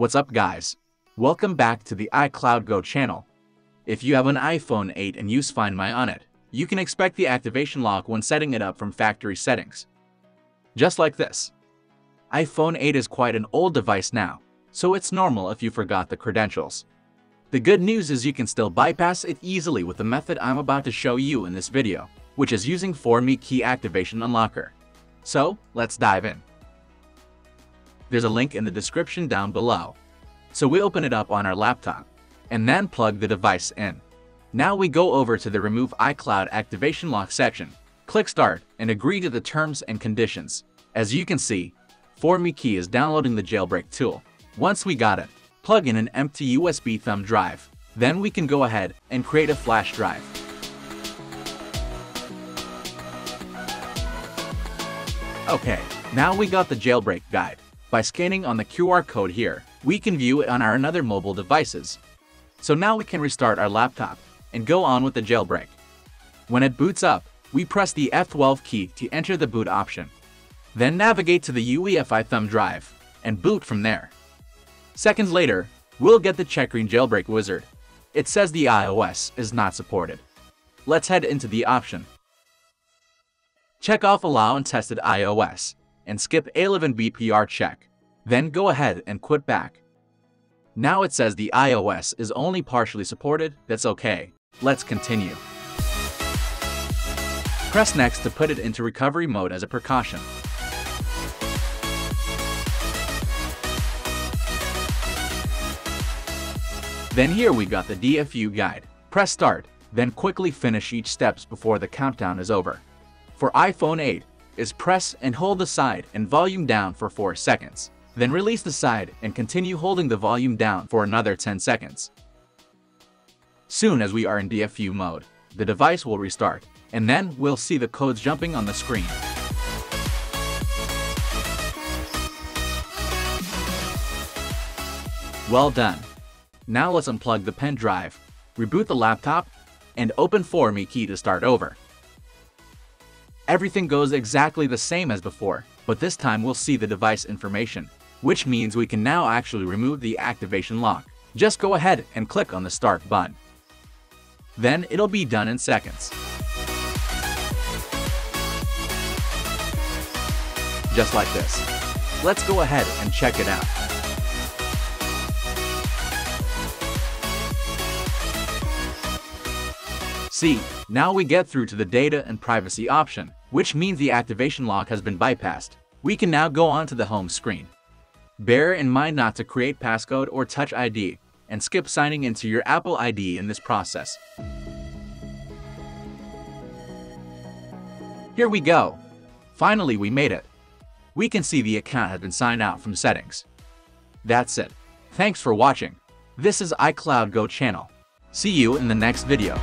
What's up guys? Welcome back to the iCloud Go channel. If you have an iPhone 8 and use Find My on it, you can expect the activation lock when setting it up from factory settings. Just like this. iPhone 8 is quite an old device now, so it's normal if you forgot the credentials. The good news is you can still bypass it easily with the method I'm about to show you in this video, which is using 4Me Key Activation Unlocker. So, let's dive in. There's a link in the description down below. So we open it up on our laptop, and then plug the device in. Now we go over to the Remove iCloud Activation Lock section, click Start, and agree to the terms and conditions. As you can see, 4Me Key is downloading the jailbreak tool. Once we got it, plug in an empty USB thumb drive. Then we can go ahead and create a flash drive. Okay, now we got the jailbreak guide. By scanning on the QR code here, we can view it on our other mobile devices. So now we can restart our laptop and go on with the jailbreak. When it boots up, we press the F12 key to enter the boot option. Then navigate to the UEFI thumb drive and boot from there. Seconds later, we'll get the checkgreen jailbreak wizard. It says the iOS is not supported. Let's head into the option. Check off Allow Untested iOS and skip A11 BPR check. Then go ahead and quit back. Now it says the iOS is only partially supported, that's okay. Let's continue. Press next to put it into recovery mode as a precaution. Then here we got the DFU guide. Press start, then quickly finish each steps before the countdown is over. For iPhone 8, is press and hold the side and volume down for 4 seconds. Then release the side and continue holding the volume down for another 10 seconds. Soon as we are in DFU mode, the device will restart, and then we'll see the codes jumping on the screen. Well done. Now let's unplug the pen drive, reboot the laptop, and open 4Me Key to start over. Everything goes exactly the same as before, but this time we'll see the device information, which means we can now actually remove the activation lock. Just go ahead and click on the Start button. Then it'll be done in seconds. Just like this. Let's go ahead and check it out. See, now we get through to the data and privacy option which means the activation lock has been bypassed. We can now go on to the home screen. Bear in mind not to create passcode or touch ID, and skip signing into your Apple ID in this process. Here we go! Finally, we made it. We can see the account has been signed out from settings. That's it. Thanks for watching. This is iCloud Go channel. See you in the next video.